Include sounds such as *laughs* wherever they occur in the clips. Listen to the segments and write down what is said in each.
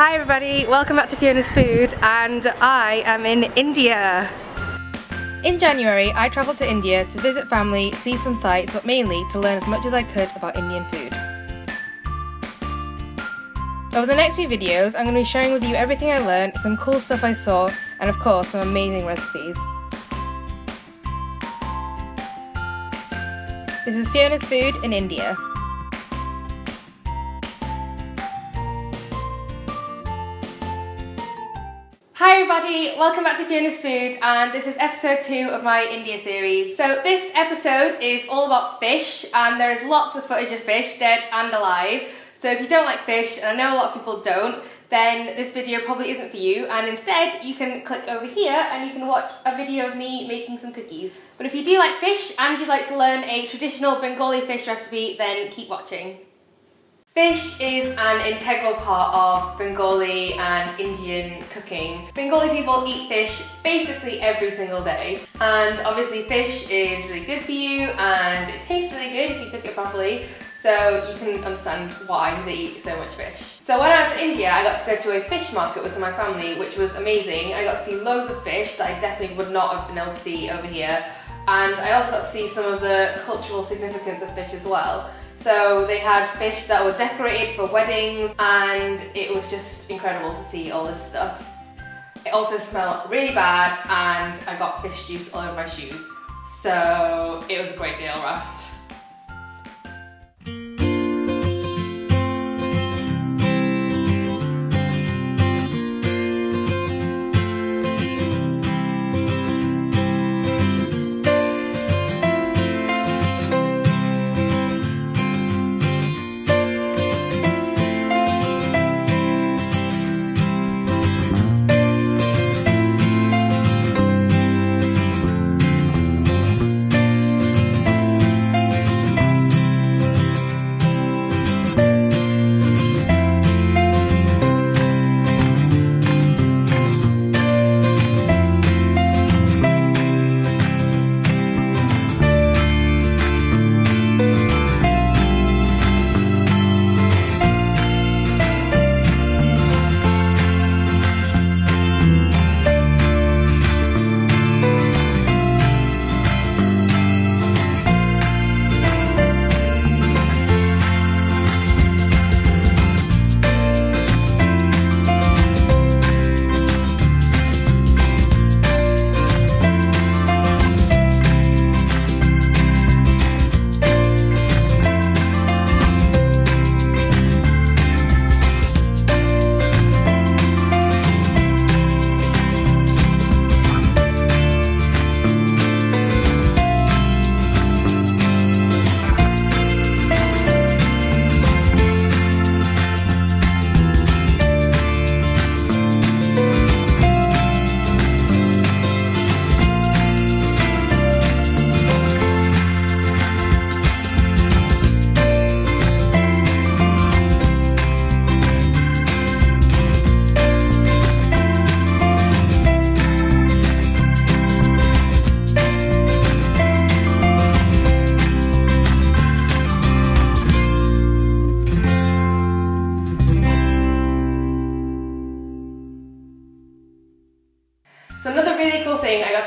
Hi everybody, welcome back to Fiona's Food and I am in India. In January, I travelled to India to visit family, see some sights, but mainly to learn as much as I could about Indian food. Over the next few videos, I'm going to be sharing with you everything I learned, some cool stuff I saw, and of course some amazing recipes. This is Fiona's Food in India. Everybody, welcome back to Fiona's Food and this is episode 2 of my India series. So this episode is all about fish and there is lots of footage of fish, dead and alive. So if you don't like fish, and I know a lot of people don't, then this video probably isn't for you and instead you can click over here and you can watch a video of me making some cookies. But if you do like fish and you'd like to learn a traditional Bengali fish recipe, then keep watching. Fish is an integral part of Bengali and Indian cooking. Bengali people eat fish basically every single day and obviously fish is really good for you and it tastes really good if you cook it properly so you can understand why they eat so much fish. So when I was in India I got to go to a fish market with some of my family which was amazing. I got to see loads of fish that I definitely would not have been able to see over here and I also got to see some of the cultural significance of fish as well. So they had fish that were decorated for weddings and it was just incredible to see all this stuff. It also smelled really bad and I got fish juice all over my shoes. So it was a great all around.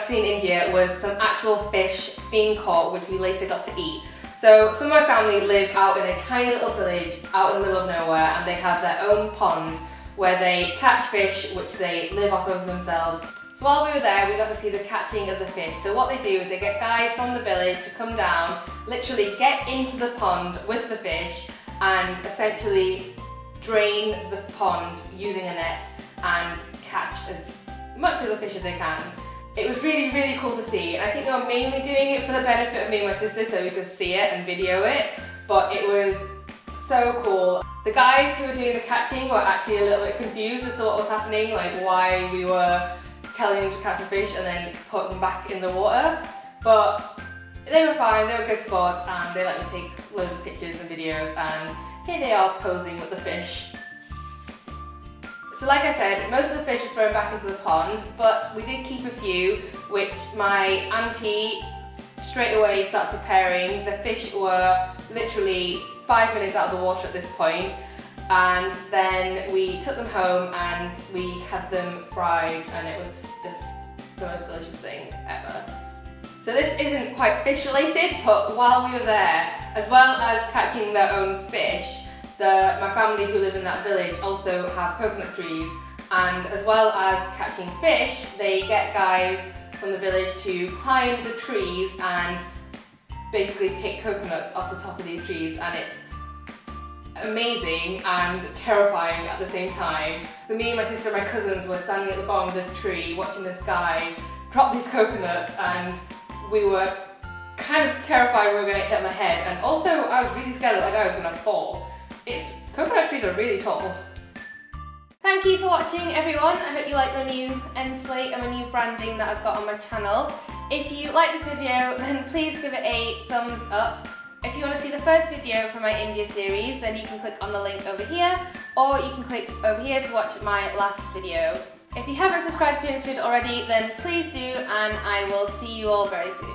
Cool thing I got to see in India was some actual fish being caught, which we later got to eat. So some of my family live out in a tiny little village out in the middle of nowhere and they have their own pond where they catch fish which they live off of themselves. So while we were there we got to see the catching of the fish. So what they do is they get guys from the village to come down, literally get into the pond with the fish and essentially drain the pond using a net and catch as much of the fish as they can. It was really, really cool to see. I think they were mainly doing it for the benefit of me and my sister so we could see it and video it, but it was so cool. The guys who were doing the catching were actually a little bit confused as to what was happening, like why we were telling them to catch the fish and then put them back in the water. But they were fine, they were good sports and they let me take loads of pictures and videos and here they are posing with the fish. So like I said, most of the fish was thrown back into the pond, but we did keep a few, which my auntie straight away started preparing. The fish were literally five minutes out of the water at this point, and then we took them home and we had them fried and it was just the most delicious thing ever. So this isn't quite fish related, but while we were there, as well as catching their own fish, the, my family who live in that village also have coconut trees and as well as catching fish, they get guys from the village to climb the trees and basically pick coconuts off the top of these trees and it's amazing and terrifying at the same time. So me and my sister and my cousins were standing at the bottom of this tree watching this guy drop these coconuts and we were kind of terrified we were going to hit my head and also I was really scared that like I was going to fall. It's, coconut trees are really tall. Thank you for watching everyone. I hope you like my new end slate and my new branding that I've got on my channel. If you like this video *laughs* then please give it a thumbs up if you want to see the first video from my India series, then you can click on the link over here, or you can click over here to watch my last video. If you haven't subscribed to Fiona Food already, then please do, and I will see you all very soon.